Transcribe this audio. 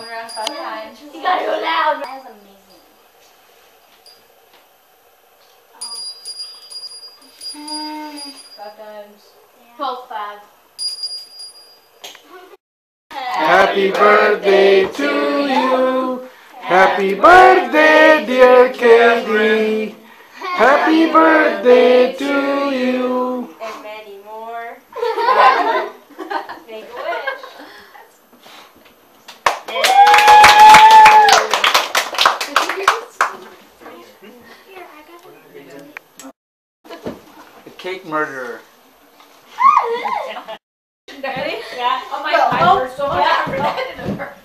I around five times. You gotta go loud. That is amazing. Five times. Twelve five. Happy birthday to you. Happy birthday, dear Katie. Happy birthday to you. Cake murderer. Ready? Yeah. Oh my god. Oh, so much.